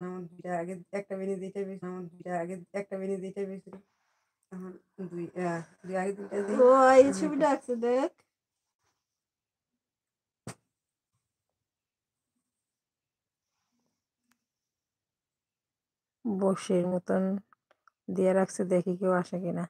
আমার দুইটা আগে একটা বেশি আমার দুইটা আগে একটা বেশি। এখন দুই দুই আগে দুইটা দিই। ও এই ছবিটা আছে দেখ। বসির মতন দিয়ে রাখছে দেখি কেউ আসে কিনা।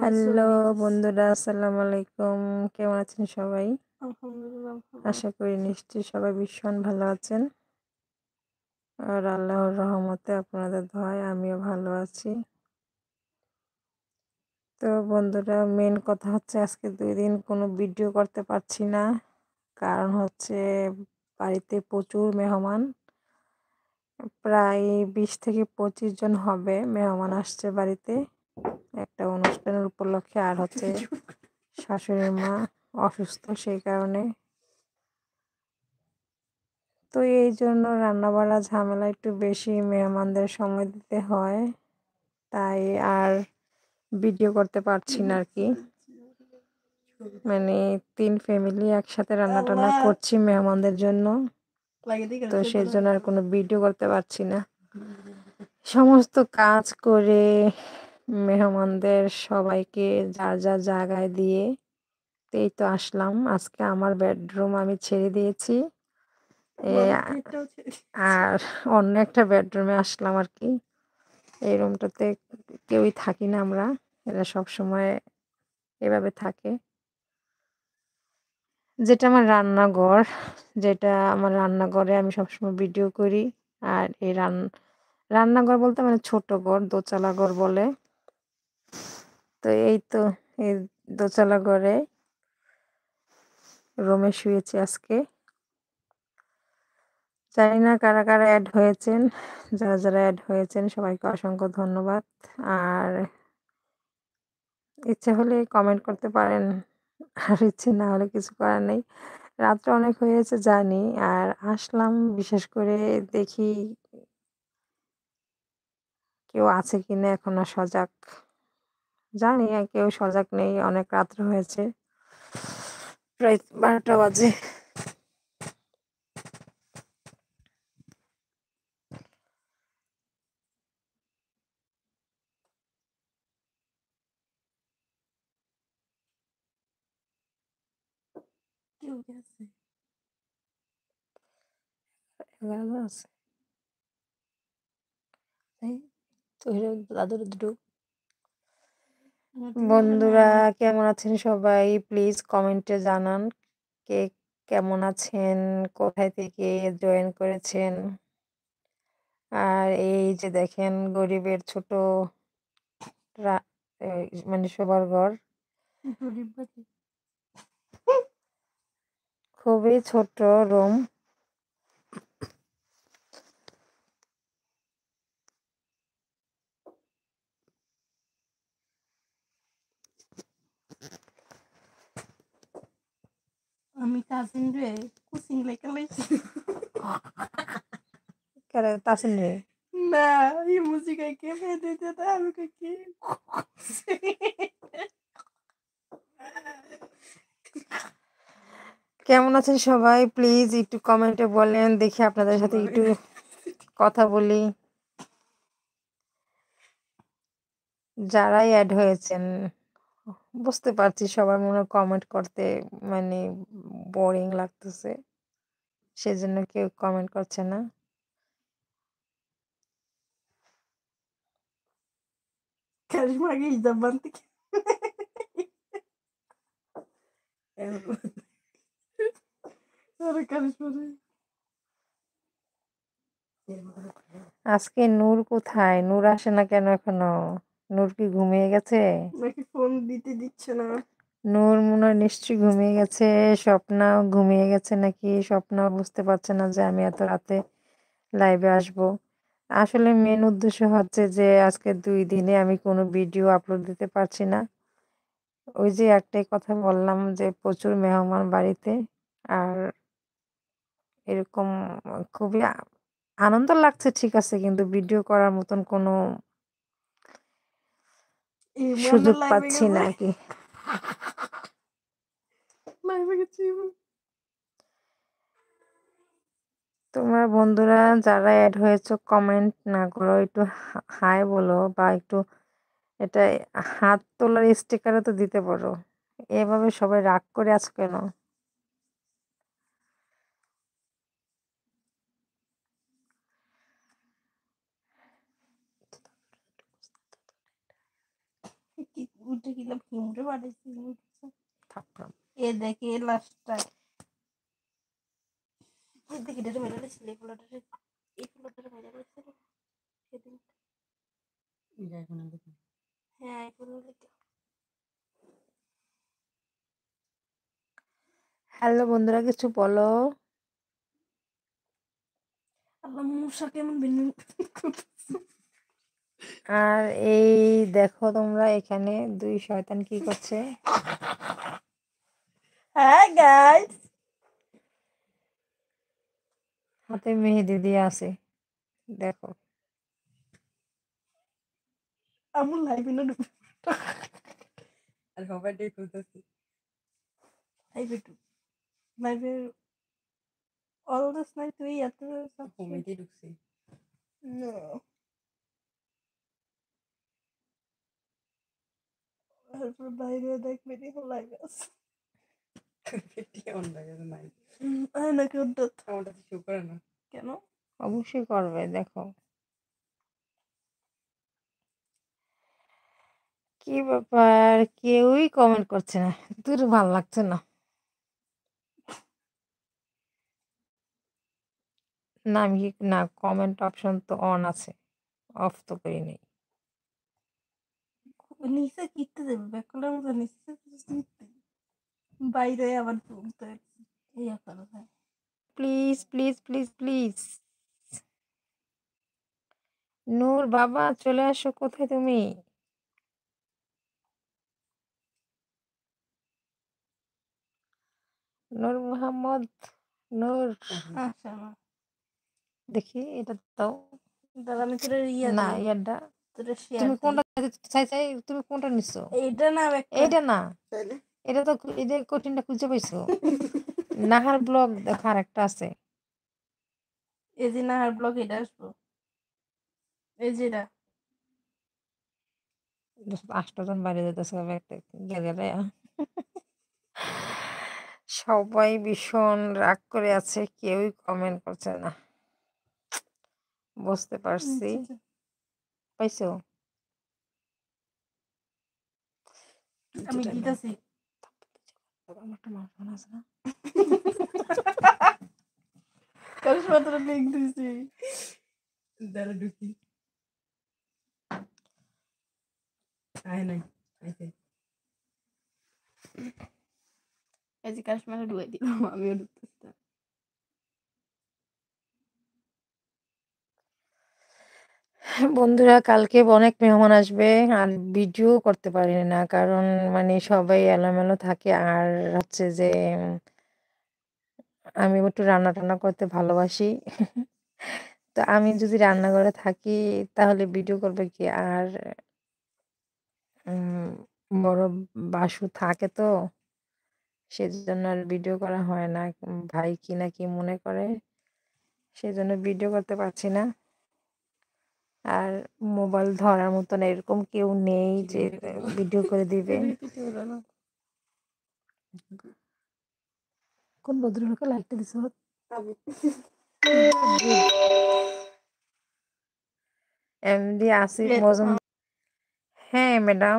হ্যালো। বন্ধুরা আসসালামু আলাইকুম। কেমন আছেন সবাই? আশা করি নিশ্চয়ই সবাই ভীষণ ভালো আছেন। আর আল্লাহর রহমতে আপনাদের দোয়ায় আমিও ভালো আছি। তো বন্ধুরা মেন কথা হচ্ছে আজকে দুই দিন কোনো ভিডিও করতে পারছি না। কারণ হচ্ছে বাড়িতে প্রচুর মেহমান। প্রায় বিশ থেকে পঁচিশ জন হবে মেহমান আসছে বাড়িতে। একটা অনুষ্ঠানের উপলক্ষে আর হচ্ছে শাশুড়ির মা অসুস্থ সেই কারণে। তো এই জন্য রান্নাবাড়া ঝামেলা একটু বেশি মেহমানদের সময় দিতে হয়। তাই আর ভিডিও করতে পারছি না আর কি। মানে তিন ফ্যামিলি একসাথে রান্না টান্না করছি মেহমানদের জন্য। তো সেই জন্য আর কোনো ভিডিও করতে পারছি না। সমস্ত কাজ করে মেহমানদের সবাইকে যার যার জায়গায় দিয়ে তো এই তো আসলাম। আজকে আমার বেডরুম আমি ছেড়ে দিয়েছি। আর অন্য একটা বেডরুমে আসলাম আর কি। এই রুমটাতে কেউই থাকি না আমরা। এরা সব সময় এভাবে থাকে। যেটা আমার রান্নাঘর যেটা আমার রান্নাঘরে আমি সবসময় ভিডিও করি। আর এই রান রান্নাঘর বলতে মানে ছোট ঘর দোতলা ঘর বলে। তো এই তো, এই দোতলা ঘরে রুমে শুয়েছি আজকে। জানি না কারা কারা অ্যাড হয়েছেন, যারা যারা অ্যাড হয়েছেন, সবাইকে অসংখ্য ধন্যবাদ। আর ইচ্ছে হলে কমেন্ট করতে পারেন, আর ইচ্ছে না হলে কিছু করার নেই। রাত্রে অনেক হয়েছে জানি, আর আসলাম বিশেষ করে দেখি কেউ আছে কিনা, এখনও সজাগ। জানি কেউ সজাগ নেই অনেক রাত্র হয়েছে। প্রায় বারোটা বাজে। তো দাদুর দুটো বন্ধুরা কেমন আছেন সবাই? প্লিজ কমেন্টে জানান কে কেমন আছেন কোথায় থেকে জয়েন করেছেন? আর এই যে দেখেন গরিবের ছোট মানে সবার ঘর। খুবই ছোট রুম। আমি কাজিন রে কুচিং লেখা লাইছি তাসিন রে? না এই মুজিকা কে বেঁধে দিতে আমি কই কি কেমন আছেন সবাই? প্লিজ একটু কমেন্টে বলেন দেখি আপনাদের সাথে একটু কথা বলি। যারাই অ্যাড হয়েছেন বুঝতে পারছি সবার মনে কমেন্ট করতে মানে বোরিং লাগতেছে। সেজন্য কেউ কমেন্ট করছে না। আজকে নূর কোথায়? নূর আসে না কেন এখনও? নূর কি ঘুমিয়ে গেছে? নাকি ফোন দিতে দিচ্ছে না। নূর মনে হয় নিশ্চয়ই ঘুমিয়ে গেছে। স্বপ্নাও ঘুমিয়ে গেছে নাকি? স্বপ্নাও বুঝতে পারছে না যে আমি এত রাতে লাইভে আসব। আসলে মেন উদ্দেশ্য হচ্ছে যে আজকে দুই দিনে আমি কোনো ভিডিও আপলোড দিতে পারছি না। ওই যে একটাই কথা বললাম যে প্রচুর মেহমান বাড়িতে আর এরকম খুবই আনন্দ লাগছে ঠিক আছে কিন্তু ভিডিও করার মতন কোনো সুযোগ পাচ্ছি না তোমার আর কি বন্ধুরা যারা অ্যাড হয়েছো কমেন্ট না করো একটু হাই বলো বা একটু এটা হাত তোলার স্টিকারও তো দিতে পারো। এভাবে সবাই রাগ করে আছো কেন কি উঠে গেলাম পাঠাইছি। এ দেখে লাস্টটা এটা এই এই সেদিন আর দেখি। হ্যাঁ এই হ্যালো বন্ধুরা কিছু বলো? আল্লাহ মশা কেমন বিন আর এই দেখো তোমরা এখানে দুই শয়তান কি করছে? হ্যাঁ গাইস হাতে মেহেদি দিয়ে আছে দেখো। আমার লাইভে না আর লাইভে লাইভে নাই তুই এত ঢুকছি। No. তারপর বাইরে দেখবে লাইভে আছে। কেন? অবশ্যই করবে দেখো। কি ব্যাপার? কেউই কমেন্ট করছে না। তোর ভালো লাগছে না। না আমি কি- না কমেন্ট অপশন তো অন আছে। অফ তো করি নেই। নিচে কিনতে দেবে ব্যাকলের মতো নিচে নিতে বাইরে আবার তুলতে ইয়ে করা যায় please please please please Noor বাবা চলে আসো কোথায় তুমি? নূর মোহাম্মদ নূর আচ্ছা দেখি এটা দাও। দাদা আমি তোর ইয়ে না ইয়ারটা তোর শেয়ার তুমি কোনটা চাই চাই তুমি কোনটা নিছো? এইটা না এইটা না? এটা তো এটা কঠিনটা খুঁজে পাইছো। নাহার ব্লগ দেখো আর একটা আছে। এই যে না ব্লগ এটা আসব। এই যে এটা। আষ্টজন বাইরে যেতেছে একটা গেলে সবাই ভীষণ রাগ করে আছে কেউই কমেন্ট করছে না। বুঝতে পারছি। আচ্ছা, পাইছো আমি যেটা না। দিতেছি আমার একটা মার ফোন আছে না কারিশমা তোর লিঙ্ক দিছি দাঁড়া ঢুকি আয় নাই আইছে এই যে কারিশমাটা ঢুকাই দিলাম আমিও ঢুকতেছি বন্ধুরা, কালকে অনেক মেহমান আসবে, আর ভিডিও করতে পারি না। কারণ মানে সবাই এলোমেলো থাকে, আর হচ্ছে যে আমি একটু রান্না টান্না করতে ভালোবাসি। তো আমি যদি রান্নাঘরে থাকি, তাহলে ভিডিও করবে কি? আর বড় বাসু থাকে তো, সেজন্য আর ভিডিও করা হয় না। ভাই কি না কি মনে করে, সেজন্য ভিডিও করতে পারছি না। আর মোবাইল ধরার মতন এরকম কেউ নেই যে ভিডিও করে দিবে। কোন ভদ্রলোকে লাইকটা দিছ? এমডি আসিফ Yes, মজুম হ্যাঁ ম্যাডাম।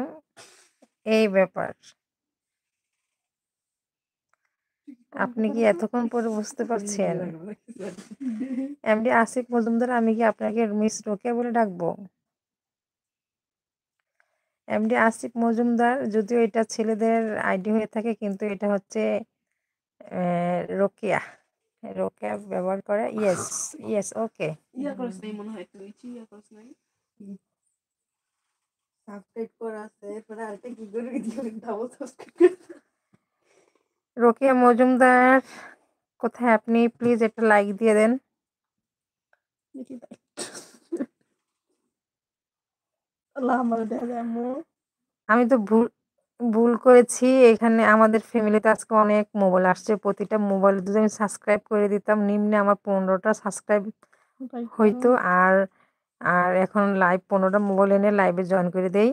এই ব্যাপার। আপনি কি এতক্ষণ পরে বুঝতে পারছেন? এমডি আসিফ মজুমদার আমি কি আপনাকে মিস রোকেয়া বলে ডাকবো? এমডি আসিফ মজুমদার যদিও এটা ছেলেদের আইডি হয়ে থাকে কিন্তু এটা হচ্ছে আহ, রোকেয়া। রোকেয়া ব্যবহার করে ইয়েস ইয়েস ওকে। ইয়া নাই মনে হয় ইয়া নাই। সাবস্ক্রাইব করা আছে এরপরে আরেকটা কি করে দিও সাবস্ক্রাইব রোকেয়া মজুমদার কোথায় আপনি? প্লিজ একটা লাইক দিয়ে দেন। আমি তো ভুল ভুল করেছি। এখানে আমাদের ফ্যামিলিতে আজকে অনেক মোবাইল আসছে। প্রতিটা মোবাইল যদি আমি সাবস্ক্রাইব করে দিতাম নিম্নে আমার পনেরোটা সাবস্ক্রাইব হইতো। আর আর এখন লাইভ পনেরোটা মোবাইল এনে লাইভে জয়েন করে দেই।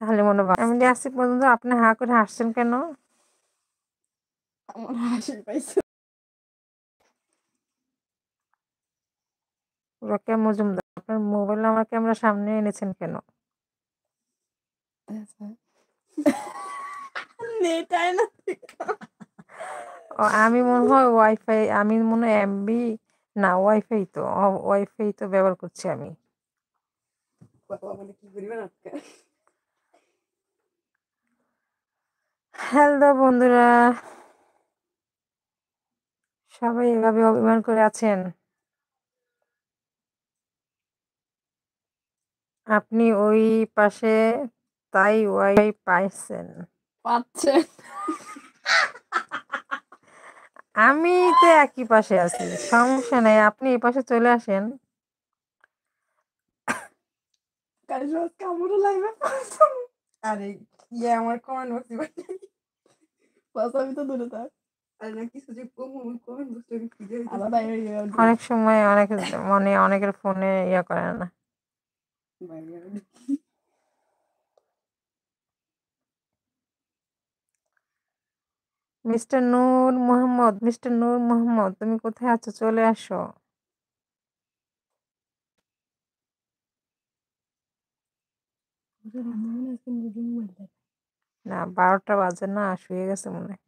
তাহলে মনে হয় আমি আসছি পর্যন্ত আপনি হা করে হাসছেন কেন? আমার হাসি পাইছে। রোকেয়া মজুমদার আপনার মোবাইল আমার ক্যামেরা সামনে এনেছেন কেন? ও, আমি মনে হয় ওয়াইফাই আমি মনে হয় এমবি না ওয়াইফাই তো ওয়াইফাই তো ব্যবহার করছি আমি। হ্যালো বন্ধুরা সবাই এভাবে অভিমান করে আছেন? আপনি ওই পাশে তাই ওয়াই পাইছেন। পাচ্ছে আমি তো একই পাশে আছি সমস্যা নেই আপনি এই পাশে চলে আসেন। আরে ইয়ে আমার কমেন্ট বক্সে আমি তো দূরে থাক। অনেক সময় অনেক মানে অনেকের ফোনে ইয়ে করে না। মিস্টার নূর মোহাম্মদ মিস্টার নূর মোহাম্মদ তুমি কোথায় আছো? চলে আসো। না বারোটা বাজে না শুয়ে গেছে মনে হয়।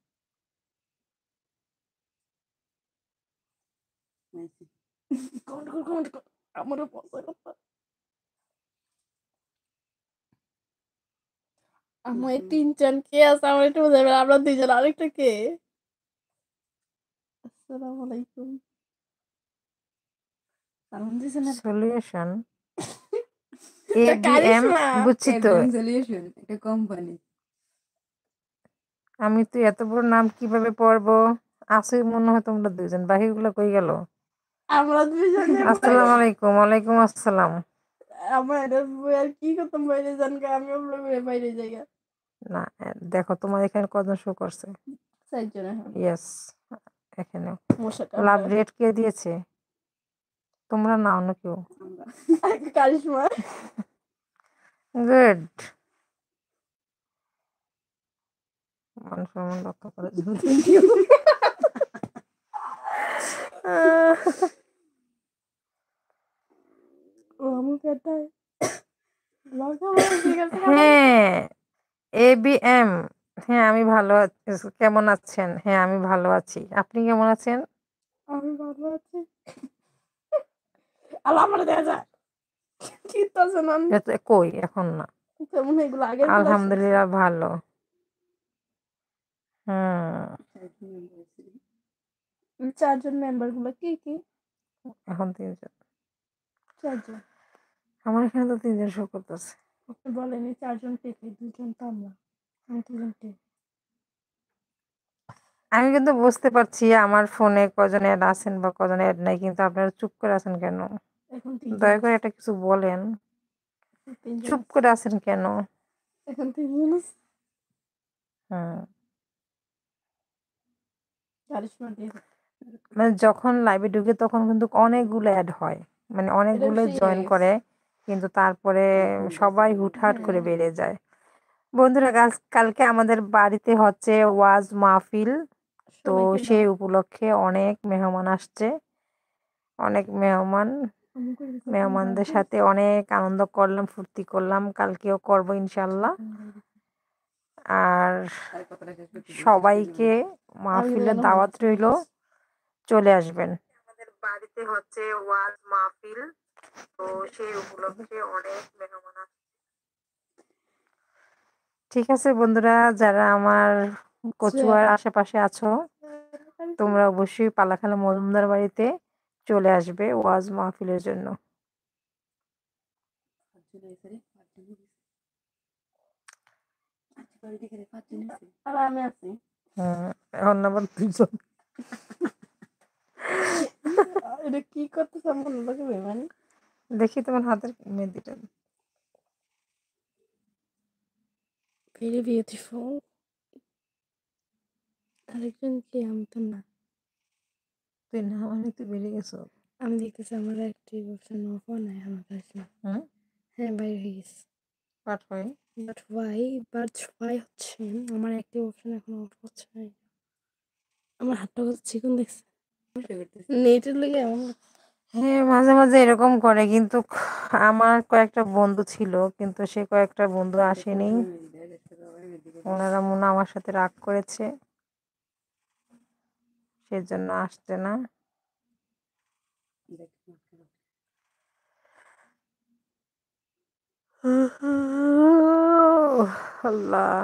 আমার তিনজন কে আছে? আমার একটু বোঝাবে আমরা দুইজন আরেকটা কে? আসসালামু আলাইকুম। সালাম দিছেন সলিউশন এটা। বুঝছি তো। সলিউশন একটা কোম্পানি আমি তো এত বড় নাম কীভাবে পড়ব? আছে মনে হয় তোমরা দুজন বাকিগুলো কই গেল? আমরা দুইজন আসসালামু আলাইকুম ওয়ালাইকুম আসসালাম। আমার এটা আর কি করতাম বাইরে যান আমি আমরা বাইরে যাই। না দেখো তোমার এখানে কজন শো করছে? চারজন ইয়েস এখানে। লাভ রেট কে দিয়েছে? তোমরা না অন্য কেউ কারিশমা। গুড মান সম্মান রক্ষা করার জন্য thank you. আহ, ও আমার পেটায় লঙ্কা মারা ঠিক আছে হ্যাঁ এ বি এম হ্যাঁ আমি ভালো আছি কেমন আছেন? হ্যাঁ আমি ভালো আছি। আপনি কেমন আছেন? আমি ভালো আছি। কই? এখন না। আলহামদুলিল্লাহ ভালো। হুম। চারজন মেম্বারগুলো কি কি? এখন তিনজন। চারজন। আমার এখানে তো তিনজন শো করতেছে। আপনি বলেনি চারজন কে কে? দুজন তো আমরা। আমি দুজন কে? আমি কিন্তু বুঝতে পারছি আমার ফোনে কজন অ্যাড আছেন বা কজন অ্যাড নাই কিন্তু আপনারা চুপ করে আছেন কেন? দয়া করে একটা কিছু বলেন। চুপ করে আছেন কেন? এখন তিনজন। হুম। কারিশমা দিয়ে মানে যখন লাইভে ঢুকে তখন কিন্তু অনেকগুলো অ্যাড হয়। মানে অনেকগুলো জয়েন করে কিন্তু তারপরে সবাই হুটহাট করে হ্যাঁ। বেড়ে যায়। বন্ধুরা কাল- কালকে আমাদের বাড়িতে হচ্ছে ওয়াজ মাহফিল। তো সেই উপলক্ষে অনেক মেহমান আসছে। অনেক মেহমান মেহমানদের সাথে অনেক আনন্দ করলাম ফুর্তি করলাম। কালকেও করব ইনশাল্লাহ আর। সবাইকে মাহফিলের দাওয়াত। রইল। চলে আসবেন। আমাদের বাড়িতে হচ্ছে ওয়াজ মাহফিল। তো সেই উপলক্ষে অনেক মেহমান আসছে ঠিক আছে বন্ধুরা যারা আমার কচুয়ার আশেপাশে আছো তোমরা অবশ্যই পালাখালা মজুমদার বাড়িতে চলে আসবে ওয়াজ মাহফিলের জন্য। পাঁচজন হয়েছে রে, পাঁচজন হয়েছে। আচ্ছা, বাড়িতে এখানে পাঁচজন হয়েছে। আর আমি আছি হুম এখন আবার দুজন এটা কি করতেছে আমার লোকে মানে? দেখি তোমার হাতের মেহেদিটা ভেরি বিউটিফুল আরেকজন কি? আমি তো না। তুই না মানে তুই বেরিয়ে গেছো? আমি দেখতেছি আমার একটি অপশন অফ নাই আমার কাছে হ্যাঁ বাইরে হয়ে গেছে। পাঠ হয় বাট ওয়াই বাট ওয়াই হচ্ছে? আমার একটি অপশন এখন অফ হচ্ছে আমার হাতটা কত চিকন দেখছে? নেটের লেগে এমন হ্যাঁ মাঝে মাঝে এরকম করে কিন্তু আমার কয়েকটা বন্ধু ছিল কিন্তু সে কয়েকটা বন্ধু আসেনি। ওনারা মনে আমার সাথে রাগ করেছে। সেজন্য আসছে না। আল্লাহ।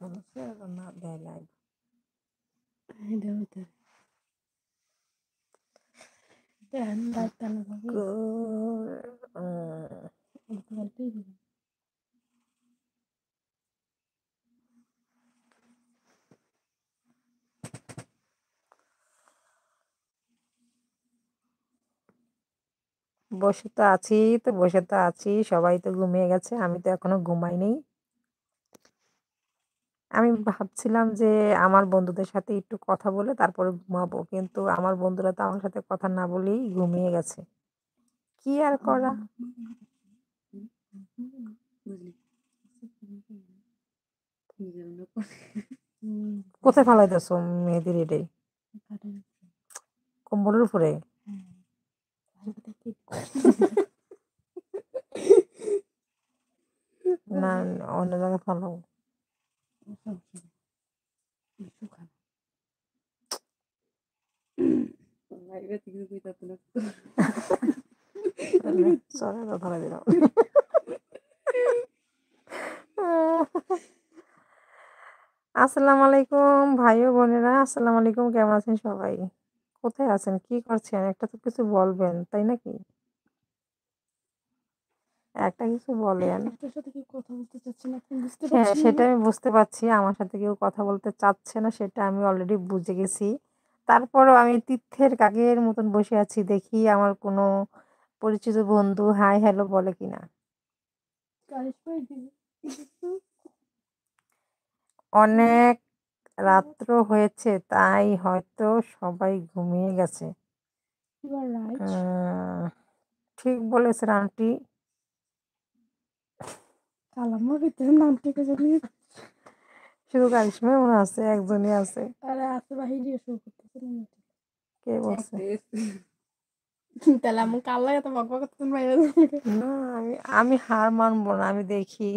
নেটের প্রবলেম করতেছে না দেয় লাইভ এটা হতে দেন লাইট টানা হবে লাইটই দিবেন বসে তো আছি তো বসে তো আছি। সবাই তো ঘুমিয়ে গেছে আমি তো এখনও ঘুমাইনি আমি ভাবছিলাম যে আমার বন্ধুদের সাথে একটু কথা বলে তারপরে ঘুমাবো। কিন্তু আমার বন্ধুরা তো আমার সাথে কথা না বলেই ঘুমিয়ে গেছে। কি আর করা? কোথায় ফালাইতেছো মেহেদির এটাই কম্বলের উপরে? হ্যাঁ। না অন্য জায়গায় ফালাও দিলাম আসসালামু আলাইকুম ভাই ও বোনেরা, আসসালামু আলাইকুম, কেমন আছেন সবাই? কোথায় আছেন? কি করছেন? একটা তো কিছু বলবেন, তাই নাকি? একটা কিছু বলেন। হ্যাঁ সেটা আমি বুঝতে পারছি আমার সাথে কেউ কথা বলতে চাচ্ছে না সেটা আমি অলরেডি বুঝে গেছি। তারপরও আমি তীর্থের কাকের মতন বসে আছি দেখি আমার কোনো পরিচিত বন্ধু হাই হ্যালো বলে কিনা। অনেক রাত্র হয়েছে তাই হয়তো সবাই ঘুমিয়ে গেছে। ঠিক বলেছেন আন্টি কালামার ভিতরে নাম থেকে জানি শুধু কারিশমাই মনে আছে একজনই আছে। আরে আছে বাহিরে শো করতেছে না কে বলছে? তাহলে আমি কাল লাগে তো বকবক বাইরে না আমি আমি হার মানবো না আমি দেখি।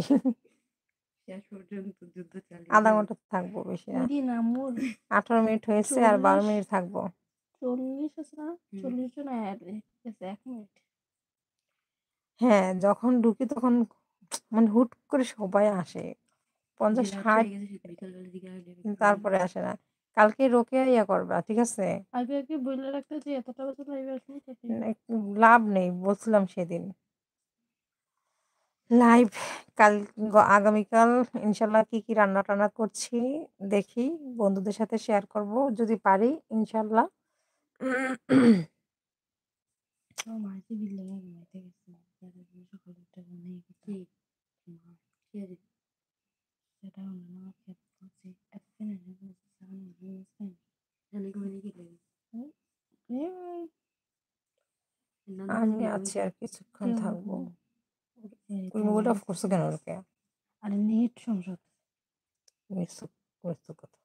আধা ঘণ্টা থাকব বেশি না আঠারো মিনিট হয়েছে আর বারো মিনিট থাকব। চল্লিশ আছে না? চল্লিশ জন এক মিনিট। হ্যাঁ যখন ঢুকি তখন মানে হুট করে সবাই আসে। পঞ্চাশ ষাট তারপরে আসে না। কালকে রোকে ইয়া করবা ঠিক আছে? বলে রাখতে যে এতটা বছর লাইভে লাভ নেই বলছিলাম সেদিন। লাইভ কাল আগামীকাল ইনশাল্লাহ কি কি রান্না টান্না করছি দেখি বন্ধুদের সাথে শেয়ার করব যদি পারি ইনশাল্লাহ। মাঝে বিল্ডিং এ ঘুমাইতে গেছে। যারা সকালে উঠে ঘুমিয়ে গেছে মা, কি আছে? সেটা হলো না খেত করছে এতদিন এনে বলছে সামনে ঘুমিয়েছেন জানি ঘুমিয়ে কি লাগে? নানা আমি আছি আর কিছুক্ষণ থাকব ওই মোবাইলটা অফ করছ কেন ওকে আরে নেট মিস করছ কথা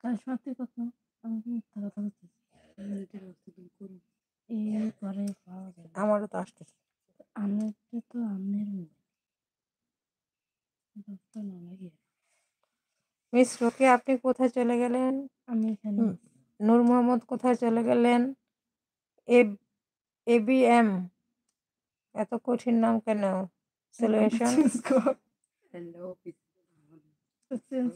কাশমাতি কথা আমি মিথ্যা কথা বলছি আমারও তো আসতেছে তো আমের না লাগে মিস রোকে আপনি কোথায় চলে গেলেন? আমি এখানে নূর মোহাম্মদ কোথায় চলে গেলেন? এ এবিএম এত কঠিন নাম কেন? অফিস।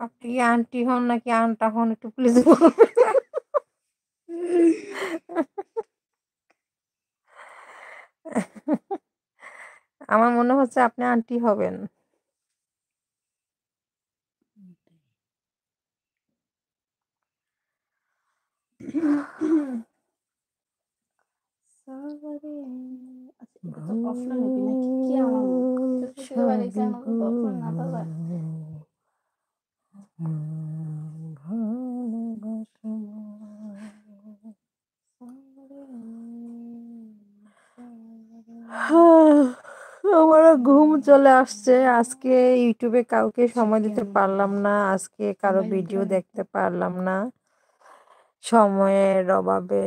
আপনি কি আন্টি হন নাকি আন্টা হন? একটু প্লিজ আমার মনে হচ্ছে আপনি আন্টি হবেন। নাকি? আমার ঘুম চলে আসছে। আজকে ইউটিউবে কাউকে সময় দিতে পারলাম না। আজকে কারও ভিডিও দেখতে পারলাম না। সময়ের অভাবে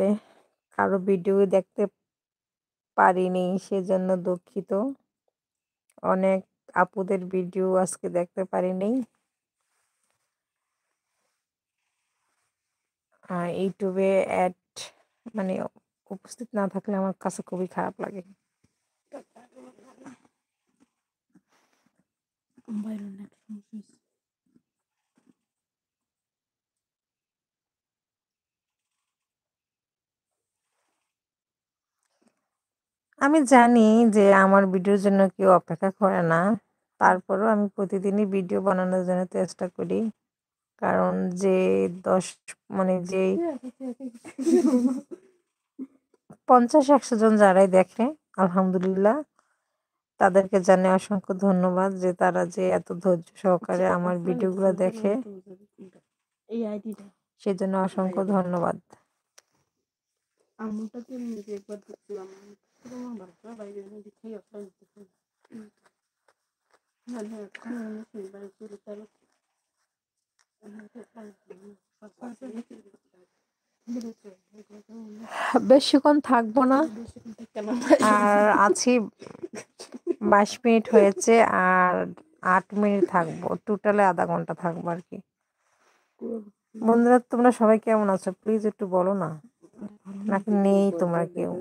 কারও ভিডিও দেখতে পারিনি সেজন্য দুঃখিত। অনেক আপুদের ভিডিও আজকে দেখতে পারিনি। আর ইউটিউবে অ্যাড মানে উপস্থিত না থাকলে আমার কাছে খুবই খারাপ লাগে। আমি জানি যে আমার ভিডিওর জন্য কেউ অপেক্ষা করে না। তারপরেও আমি প্রতিদিনই ভিডিও বানানোর জন্য চেষ্টা করি। কারণ যে দশ মানে যে পঞ্চাশ একশো জন যারাই দেখে আলহামদুলিল্লাহ। তাদেরকে জানে অসংখ্য ধন্যবাদ যে তারা যে এত ধৈর্য সহকারে আমার ভিডিওগুলো দেখে এই আইডিটা। সেজন্য অসংখ্য ধন্যবাদ। আমুলটা বেশিক্ষণ থাকব না। আর আছি বাইশ মিনিট হয়েছে আর আট মিনিট থাকব। টোটালে আধা ঘণ্টা থাকব আর কি। বন্ধুরা, তোমরা সবাই কেমন আছো? প্লিজ একটু বলো না। নাকি নেই তোমরা কেউ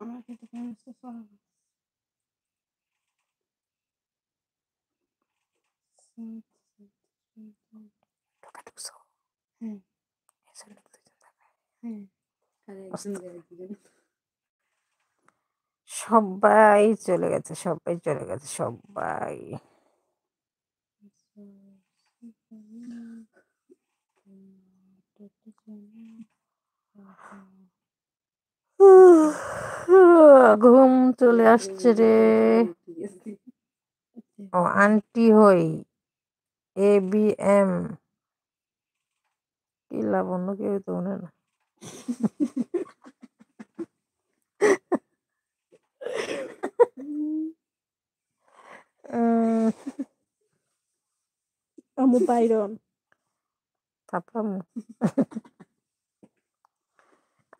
আমার খেতে কেমন হচ্ছে চলো না। ঢোকা ঢুকছো হুম এজন্য দুজন থাকে। হুম আরে একজন যায় দুজন সবাই চলে গেছে সবাই চলে গেছে সবাই ঘুম চলে আসছে রে ও আন্টি হই এ বি এম কি লাভ অন্য কেউ তো মনে না আমু বাইরন থাপড়াম না।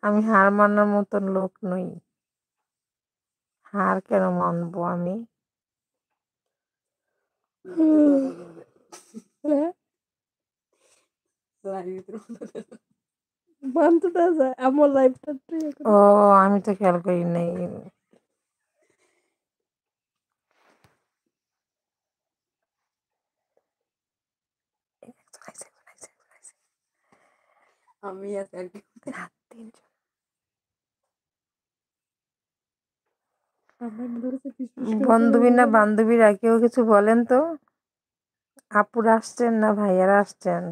আমি হার মানার মতন লোক নই হার কেন মানবো আমি বানতে দেওয়া যায় আমার লাইফটা ও আমি তো খেয়াল করি নাই। আমি আছি আর কি। তিনজন। বান্ধবী না। বান্ধবীরা কেউ কিছু বলেন তো? আপুরা আসছেন না ভাইয়ারা আসছেন?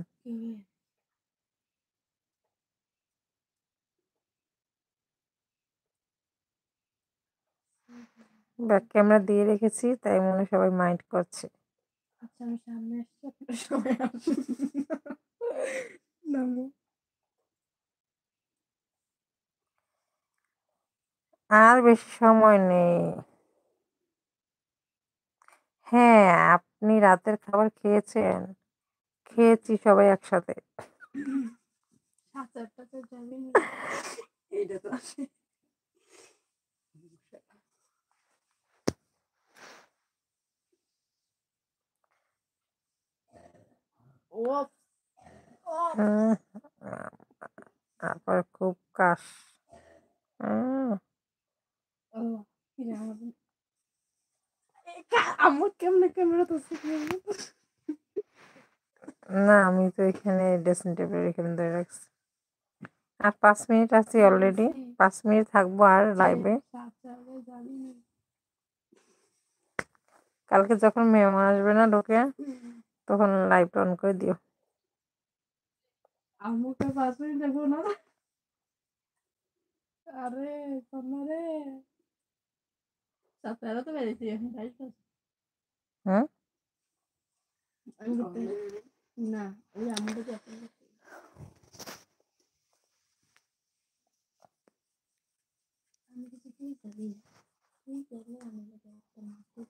ব্যাক ক্যামেরা দিয়ে রেখেছি তাই মনে সবাই মাইন্ড করছে। আচ্ছা আমি সামনে আসছি আপনারা সবাই নামো। আর বেশি সময় নেই। হ্যাঁ আপনি রাতের খাবার খেয়েছেন। খেয়েছি সবাই একসাথে। তো উম, তারপর খুব কাশ। আমার কেমনে ক্যামেরা তো না আমি তো এখানে ড্রেসিং টেবিলের এখানে ধরে রাখছি। আর পাঁচ মিনিট আছি অলরেডি পাঁচ মিনিট থাকব আর লাইভে যাবি কালকে যখন মেহমান আসবে না ঢোকে তখন লাইভ অন করে দিও আমাকে পাঁচ মিনিট দেবো না আরে কন্যারে সাতটা তো বেরিয়েছি এখন তাই তো হ্যাঁ আমি করতে না ওই আমাদের যখন আমি কিছু কি করি তুই করলে আমি একটা মাসিক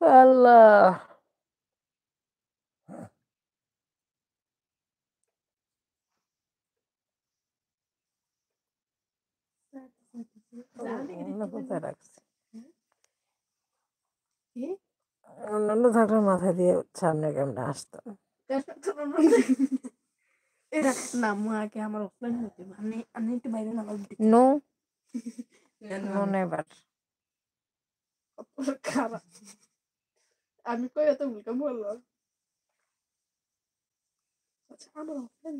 আল্লাহ অন্য কোথায় রাখছি কি? থাকলে মাথা দিয়ে সামনে কেমন আসতো। এটা না মা আগে আমার অফলাইন হতে আমি আমি একটু বাইরে না নো। না, না, নো। নেভার। খারাপ। আমি কই এত ভুলকে বললাম আচ্ছা আমার অফলাইন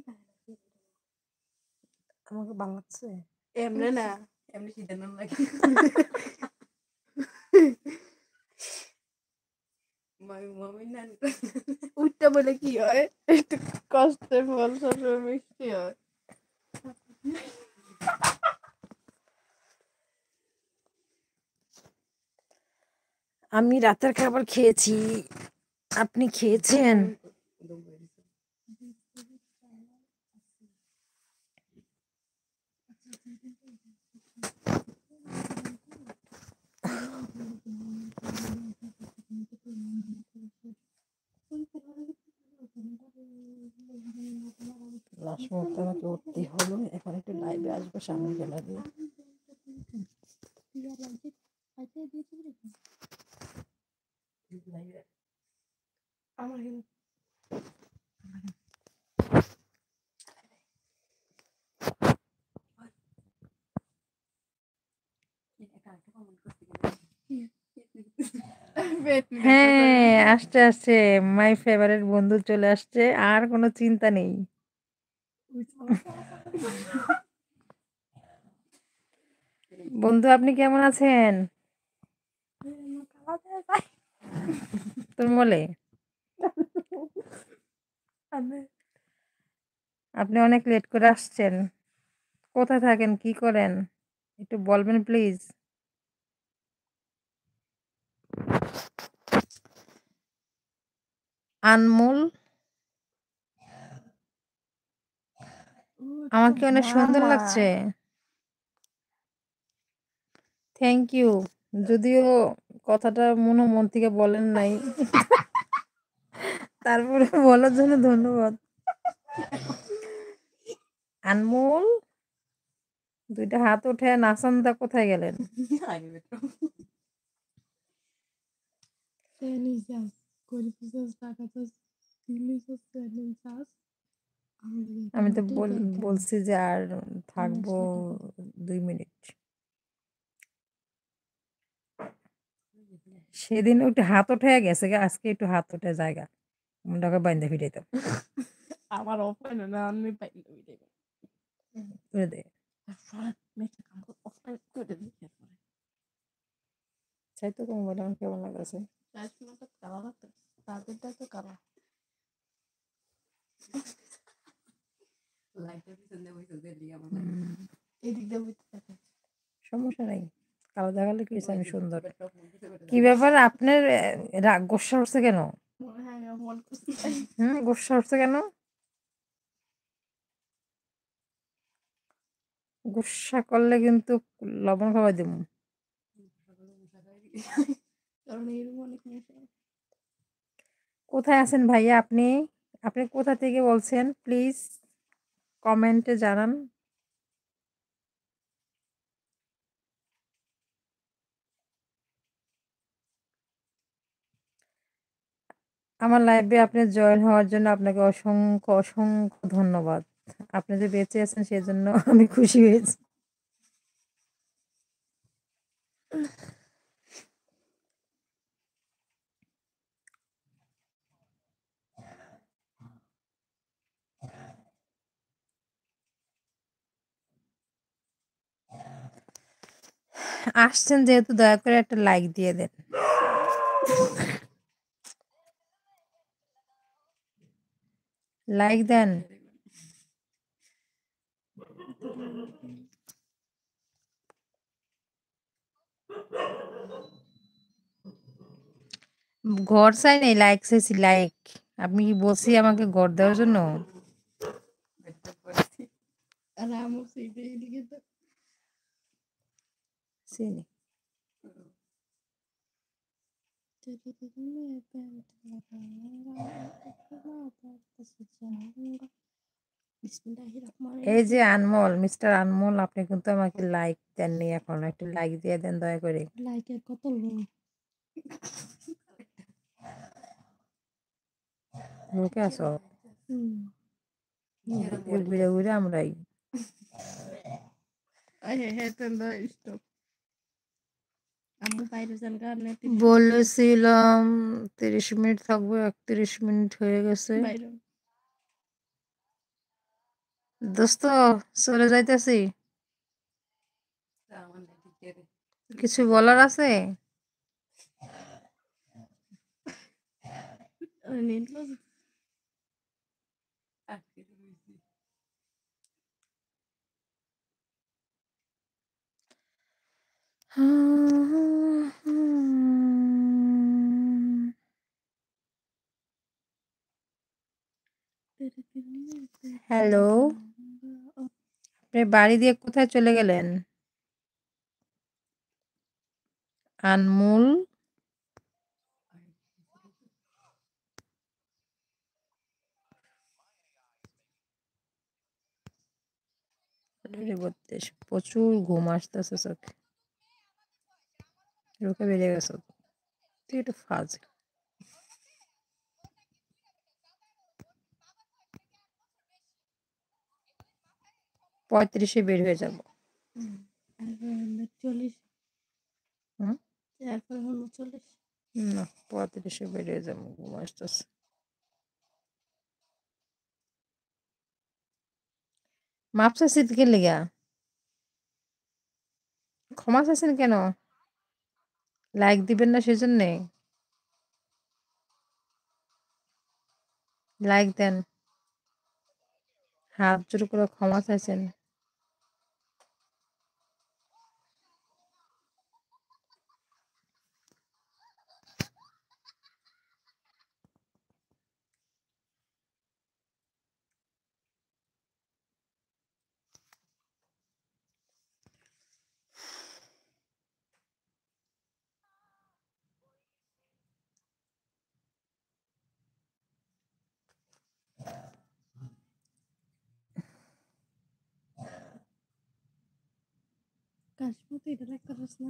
আমাকে ভালো লাগছে এমনি না এমনি সিদ্ধান্ত লাগে মামি মামি না উঠটা বলে কি হয় একটু কষ্টের ফল সবসময় মিষ্টি হয় আমি রাতের খাবার খেয়েছি। আপনি খেয়েছেন? লাস্ট হলো। এখন একটু লাইভে আসব, সামনে গেলা দিয়ে। আমার হ্যাঁ আসছে আসছে। মাই ফেভারিট বন্ধু চলে আসছে, আর কোনো চিন্তা নেই। বন্ধু, আপনি কেমন আছেন? তুমি বলে আপনি অনেক লেট করে আসছেন। কোথায় থাকেন? কি করেন? একটু বলবেন প্লিজ আনমোল? আমাকে অনেক সুন্দর লাগছে। থ্যাংক ইউ যদিও কথাটা মনে মন থেকে বলেন নাই। তারপরে বলার জন্য ধন্যবাদ। আনমোল দুইটা হাত উঠে নাসান্দা কোথায় গেলেন? আমি তো বল- বলছি যে আর থাকব দুই মিনিট। সেদিন একটু হাত উঠে গেছে গা, আজকে একটু হাত উঠে জায়গা মুন্ডাকে বাইন্দে ফিরাইতাম আমার অফলাইন না আমি করে দে। কাম চাই তো মোবাইল আমার কেমন তাদেরটা তো কালা লাইটের পিছনে বসে দিলি আমার এদিক দিয়ে বুঝতে সমস্যা নাই। কালো দেখালে কি আমি সুন্দর। কি ব্যাপার? আপনার রাগ গোসা উঠছে কেন? হুম গোসা উঠছে কেন? গোসা করলে কিন্তু লবণ খাওয়াই দিব। কোথায় আছেন ভাইয়া আপনি? আপনি কোথা থেকে বলছেন? প্লিজ কমেন্টে জানান। আমার লাইভে আপনি জয়েন হওয়ার জন্য আপনাকে অসংখ্য অসংখ্য ধন্যবাদ। আপনি যে বেঁচে আছেন সেজন্য আমি খুশি হয়েছি। আসছেন যেহেতু দয়া করে একটা লাইক দিয়ে দেন। লাইক দেন ঘর চাই নাই লাইক চাইছি লাইক আপনি কি বলছি আমাকে ঘর দেওয়ার জন্য? দেখতে পাচ্ছি আর আমার সেইটা এদিকে তো এই যে আনমল মিস্টার আনমল আপনি কিন্তু আমাকে লাইক দেননি এখন। একটু লাইক দিয়ে দেন দয়া করে। লাইকের কত লোক? লোকে আসো হুম। ঘুরে ঘুরে আমরাই। হ্যাঁ বাইরে যান কারণে বলেছিলাম তিরিশ মিনিট থাকব একত্রিশ মিনিট হয়ে গেছে। দোস্ত চলে যাইতেছি। কিছু বলার আছে? হ্যালো আপনি বাড়ি দিয়ে কোথায় চলে গেলেন? আনমোল? প্রচুর ঘুম আসতেছে চোখে। রোকে বেড়ে গেছে। তুই একটু ফাজ। পঁয়ত্রিশে বের হয়ে যাব। না পঁয়ত্রিশে বের হয়ে যাব ঘুম আসতেছে। মাপ চাইছি কে লেগা? ক্ষমা চাইছেন কেন? লাইক দিবেন না সেজন্যে? লাইক দেন। হাত জোর করে ক্ষমা চাইছেন। কাশমতি এটা একটা প্রশ্ন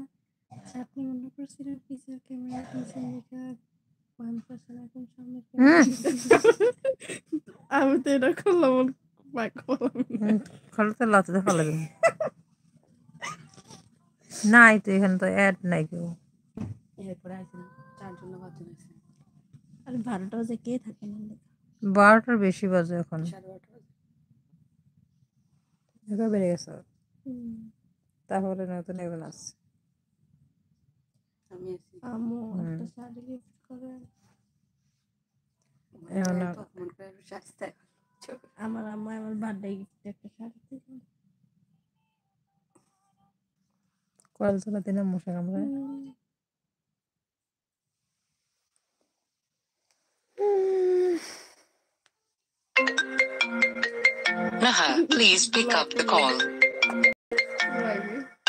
আপনি মনে করছিলেন পিছনের ক্যামেরা পিছন দিকে ওয়ান পার্সেন্ট এখন সামনে হুম। আমি তো এটা করলাম খলতে লাতে ফেলাবে নাই তো এখানে তো অ্যাড নাই কেউ। না বারোটা বাজে কে থাকে না বারোটার বেশি বাজে এখন। সাড়ে বারোটা বাজে। দেখা বেড়ে গেছে। তাহলে নতুন এখন আসছে। আমি আছি। আম্মু হুম। একটা শাড়ি গিফট করে। এখন আর- মন করে সাজতে আমার আম্মা আমার বার্থডে গিফট একটা শাড়ি দিল। কল চালাতে না মশা কামড়ায়। Naha, please pick up the call.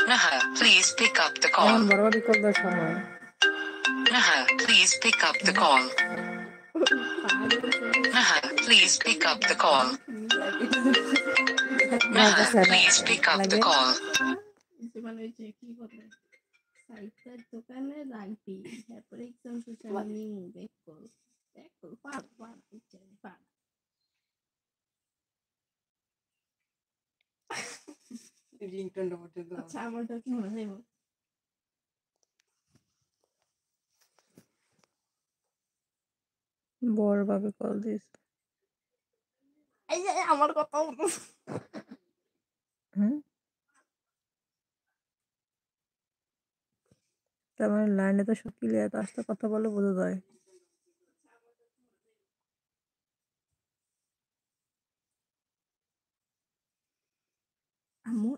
Naha, please pick up the এখন call. বড় বড় কল দেওয়ার সময় Naha, please pick up the call. Naha, please pick up the call. Naha, please pick up the call. মানে ওই যে কি বলে সাইটের দোকানে রাখবি তারপরে এক্সাম শেষে আমি বেক কর বেক কর পার পার পার রিংটোনটা পর্যন্ত আচ্ছা আমারটা কি মনে হয় বড় ভাবে কল দিস এই আমার কথা হুম তার মানে লাইনে তো সব ক্লিয়ার তো আসতে কথা বলে বোঝা যায়। আম্মু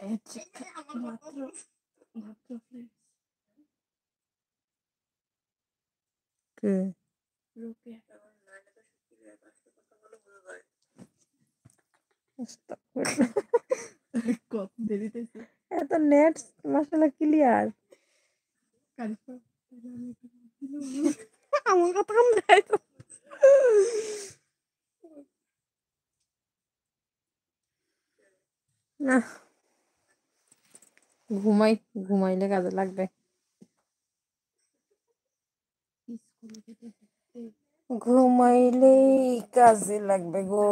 এই হচ্ছে মাত্র মাত্র friends, কে রোকেয়া কত দেরিতেছে এত নেট মশলা ক্লিয়ার কারিশমা আমার কথা কম দেয় তো ঘুমাই ঘুমাইলে কাজে লাগবে। ঘুমাইলেই কাজে লাগবে গো।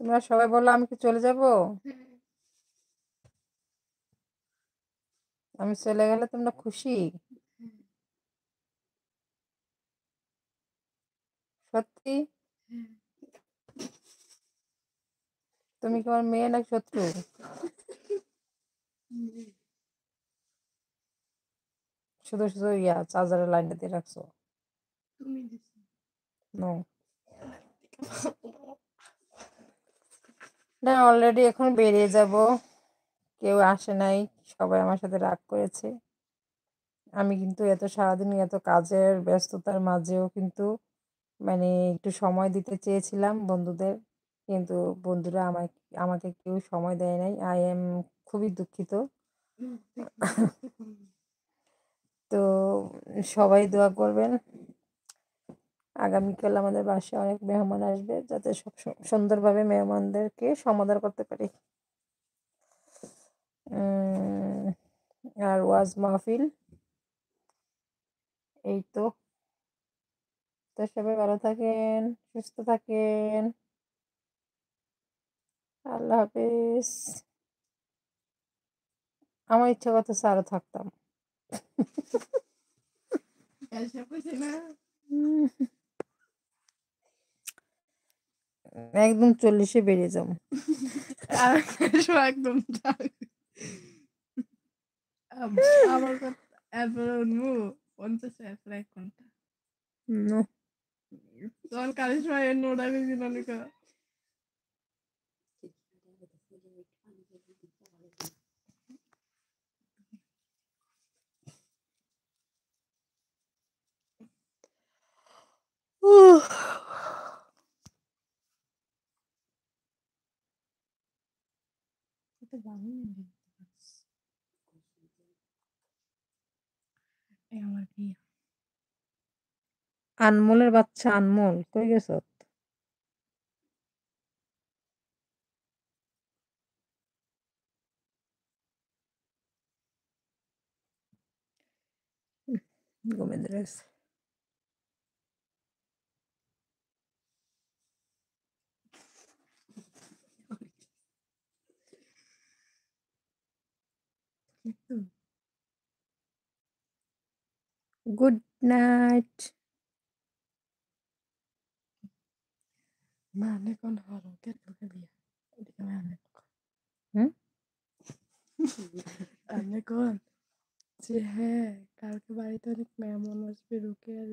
তোমরা সবাই বলল আমি কি চলে যাব? আমি চলে গেলে তোমরা খুশি? সত্যি? তুমি কি আমার মেয়ে নাকি শত্রু? শুধু শুধু ইয়া চার্জারের লাইনটা দিয়ে রাখছো? তুমি নো না অলরেডি এখন বেরিয়ে যাব। কেউ আসে নাই সবাই আমার সাথে রাগ করেছে। আমি কিন্তু এত সারাদিন এত কাজের ব্যস্ততার মাঝেও কিন্তু মানে একটু সময় দিতে চেয়েছিলাম বন্ধুদের। কিন্তু বন্ধুরা আমাকে আমাকে কেউ সময় দেয় নাই। আই এম খুবই দুঃখিত। তো সবাই দোয়া করবেন। আগামীকাল আমাদের বাসায় অনেক মেহমান আসবে যাতে সব সুন্দরভাবে মেহমানদেরকে সমাদর করতে পারি। আর ওয়াজ মাহফিল। এই তো। তো সবাই ভালো থাকেন সুস্থ থাকেন। আল্লাহ হাফেজ। আমার ইচ্ছা করতেছে আরও থাকতাম। একদম চল্লিশে বেরিয়ে যাব। একদম আমার এরপরে পঞ্চাশ এরপরে এক ঘণ্টা। No. কারিশমা এর নোটা গেছিল নিকা এই বিয়ে আনমোলের বাচ্চা আনমোল কই গেছ? ঘুমিয়ে গুড নাইট মানে কোন হলো কে তোকে বিয়ে এদিকে মানে হুম? আপনি কোন যে হ্যাঁ কালকে বাড়িতে অনেক মেহমান আসবে রুকে আর